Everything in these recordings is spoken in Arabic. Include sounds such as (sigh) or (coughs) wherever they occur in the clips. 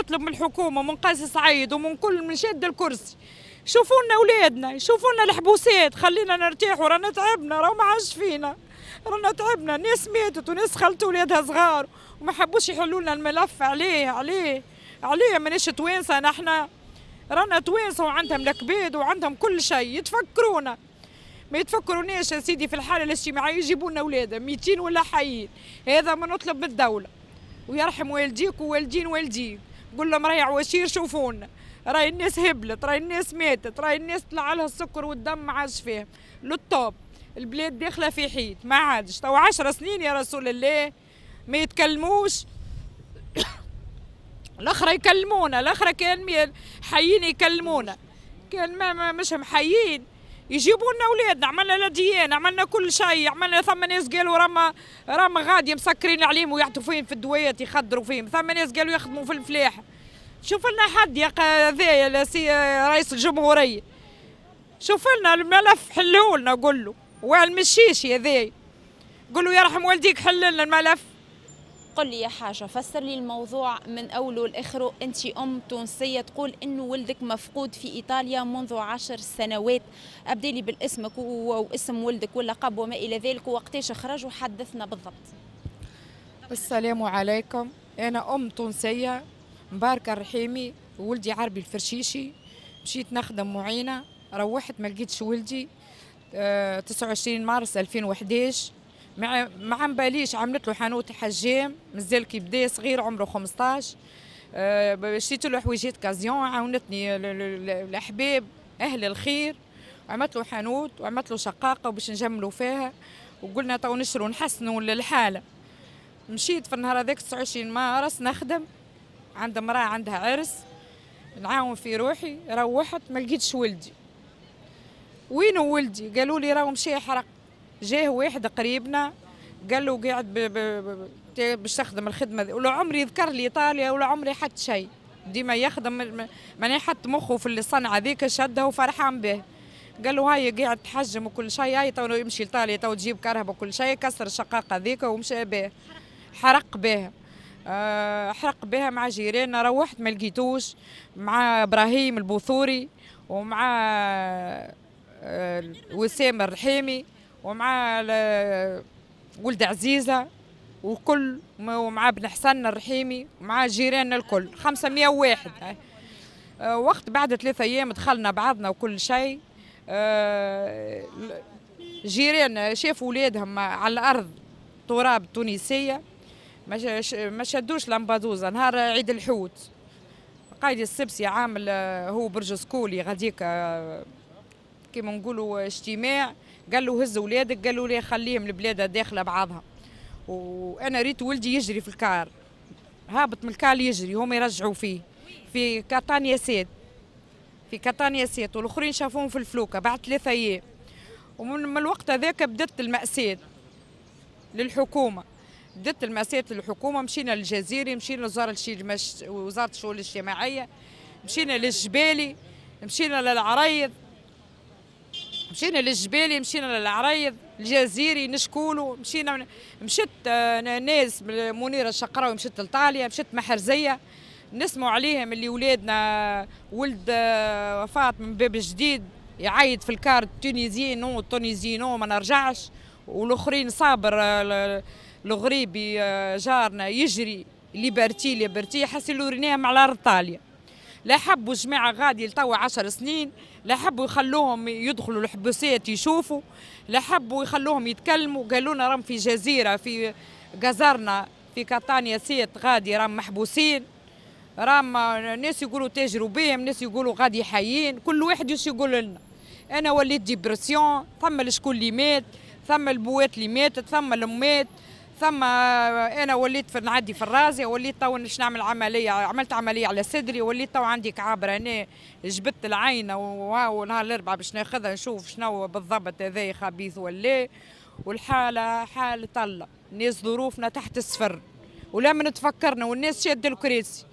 نطلب من الحكومة ومن قيس سعيد ومن كل من شد الكرسي. شوفوا لنا اولادنا شوفوا لنا الحبوسات. خلينا نرتاح ورانا تعبنا راه ما عادش فينا. رانا تعبنا ناس ماتت وناس خلت ولادها صغار وما حبوش يحلوا لنا الملف. عليه عليه عليه ماناش توانسة نحنا رانا توانسة وعندهم الكباد وعندهم كل شيء. يتفكرونا. ما يتفكروناش يا سيدي في الحالة الاجتماعية يجيبوا لنا اولادهم 200 ولا حيين هذا ما نطلب من الدولة. ويرحم والديك ووالدين والديك. قول لهم راهي عواشير شوفونا راهي الناس هبلت راهي الناس ماتت راهي الناس طلع لها السكر والدم ما عادش فيهم للطوب البلاد داخلة في حيط ما عادش تو عشر سنين يا رسول الله ما يتكلموش. (coughs) الاخرى يكلمونا الاخرى كان حيين يكلمونا كان ما مش محيين. يجيبوا لنا اولادنا عملنا لديان عملنا كل شيء عملنا ثم ناس قالوا راما راما غادي مسكرين عليهم ويعطوا فيهم في الدويات يخدروا فيهم ثم ناس قالوا يخدموا في الفلاحه شوف لنا حد يا ذا رئيس الجمهورية. شوف لنا الملف حلوة لنا قول له. والمشيشي ذا قول له يرحم والديك حل لنا الملف. قل لي يا حاجة فسر لي الموضوع من أوله لآخره أنت أم تونسية تقول أنه ولدك مفقود في إيطاليا منذ عشر سنوات. أبدي لي بالاسمك واسم ولدك واللقب وما إلى ذلك. وقتاش خرج وحدثنا بالضبط؟ السلام عليكم. أنا أم تونسية مباركة الرحيمي ولدي عربي الفرشيشي. مشيت نخدم معينة روحت ما لقيتش ولدي. 29 آه، مارس 2011 ما ما باليش عملت له حانوت حجام مازال كي بدا صغير عمره 15 أه شريت له حويجات كازيون عاونتني الأحباب أهل الخير. عملت له حانوت وعملت له شقاقة باش نجملوا فيها. وقلنا تو نشروا نحسنوا الحاله مشيت في النهار هذاك 29 مارس نخدم. عند امرأة عندها عرس. نعاون في روحي روحت ما لقيتش ولدي. وينو ولدي؟ قالوا لي راهو مشى حرق. جاه واحد قريبنا قال له قاعد باش تخدم الخدمة ولا عمري ذكر لي إيطاليا ولا عمري حتى شيء. ديما يخدم ماني حط مخه في الصنعة ذيك شدها وفرحان به. قال له هاي قاعد تحجم وكل شيء هاي تو يمشي لايطاليا تو تجيب كرهبه وكل شيء كسر الشقاقة ذيك ومشى به. حرق بها أه حرق بها مع جيراننا. روحت ما لقيتوش. مع إبراهيم البوثوري ومع أه وسام الرحيمي. ومع ولد عزيزة وكل ومع بن حسن الرحيمي ومع جيراننا الكل. 501 أه، وقت بعد ثلاثة أيام دخلنا بعضنا وكل شيء. أه، جيران شافوا ولادهم على الأرض تراب تونسية. ما شدوش لامبادوزا. نهار عيد الحوت. قايد السبسي عامل هو برج سكولي غاديك كيما نقولوا اجتماع. قال له هز ولادك قال له ليه خليهم البلاد داخلة بعضها. وأنا ريت ولدي يجري في الكار. هابط من الكار يجري هم يرجعوا فيه. في كاتانيا سيد في كاتانيا سيد والآخرين شافوهم في الفلوكة بعد ثلاثة أيام. ومن الوقت هذاك بدت المأساة للحكومة. بدت المأساة للحكومة مشينا للجزيري مشينا لوزارة وزارة الشؤون الاجتماعية مشينا للجبالي مشينا للعريض مشينا للجبالي مشينا للعريض الجزيري نشكولو مشينا مشيت آه، ناس منيرة الشقراوي مشيت لإيطاليا مشيت محرزية. نسمعوا عليهم اللي ولادنا ولد آه، وفاة من باب جديد يعيط في الكار تونيزي نو تونيزي نو ما نرجعش. والآخرين صابر آه، الغريبي جارنا يجري ليبرتي ليبرتي حسوا ريناهم على ايطاليا لا حبوا جماعة غادي لتوا عشر سنين لا حبوا يخلوهم يدخلوا الحبوسات يشوفوا لا حبوا يخلوهم يتكلموا. قالوا لنا راهم في جزيرة في جزرنا في كاتانيا سيت غادي راهم محبوسين. راهم ناس يقولوا تاجروا بهم ناس يقولوا غادي حيين. كل واحد يش يقول لنا. أنا وليت dépression ثم الشكون اللي مات ثم البوات اللي ماتت ثم الأمات. ثم أنا وليت في نعدي في الرازي وليت تو باش نعمل عملية عملت عملية على صدري وليت تو عندي كعابرة. هنا جبت العين ونهار الأربعاء باش ناخذها نشوف شنو بالضبط هذا خبيث ولا والحالة حالة الله الناس ظروفنا تحت الصفر. ولا من تفكرنا والناس شاد الكراسي.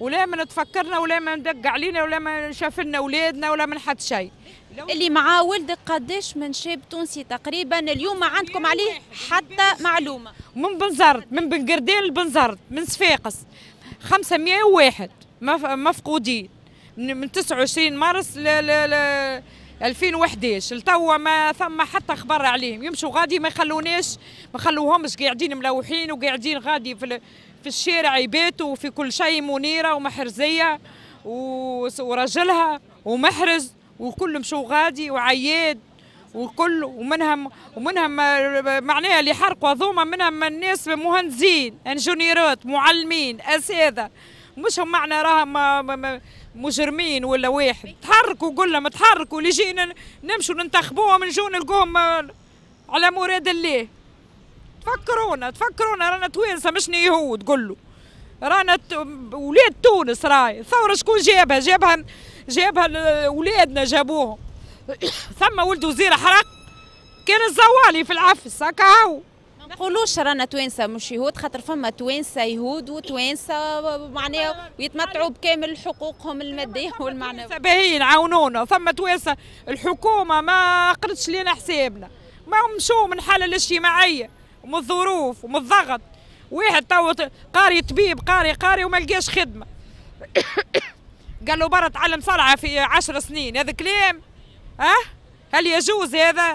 ولا من تفكرنا ولا ما ندق علينا ولا ما شاف لنا اولادنا ولا من حد شيء. اللي معاه ولدك قداش من شاب تونسي تقريبا اليوم ما عندكم عليه حتى معلومة. من بنزرت من بن قردين لبنزرت من صفاقس. 501 مفقودين. من 29 مارس ل 2011 لتوا ما ثم حتى خبر عليهم. يمشوا غادي ما يخلوناش ما خلوهمش قاعدين ملوحين وقاعدين غادي في في الشارع يباتوا وفي كل شيء منيرة ومحرزية ورجلها ومحرز وكل مشوا غادي وعياد وكل ومنهم ومنهم معناها اللي حرقوا هذوما منهم الناس مهندسين انجنيرات معلمين أساتذة. مش هم معنا راهم مجرمين ولا واحد. تحركوا لهم تحركوا اللي جينا نمشوا ننتخبوهم نجوا نلقوهم على مراد الله تفكرونا تفكرونا رانا توانسة مش يهود قول رانا ولاد تونس راي ثورة شكون جابها؟ جابها جابها ولادنا جابوهم. (coughs) ثم ولد وزير حرق. كان الزوالي في العفس هكا هو. نقولوش رانا توانسة مش يهود خاطر فما توانسة يهود وتوانسة معناها ويتمتعوا بكامل حقوقهم المادية والمعنوية. باهيين عاونونا. ثم توانسة الحكومة ما قرتش لنا حسابنا. ما مشوا من الحاله الاجتماعية ومن الظروف ومن الضغط. واحد تو قاري طبيب قاري قاري وما لقاش خدمة. (coughs) قال له برا تعلم صنعة في عشر سنين. هذا كلام ها؟ هل يجوز هذا؟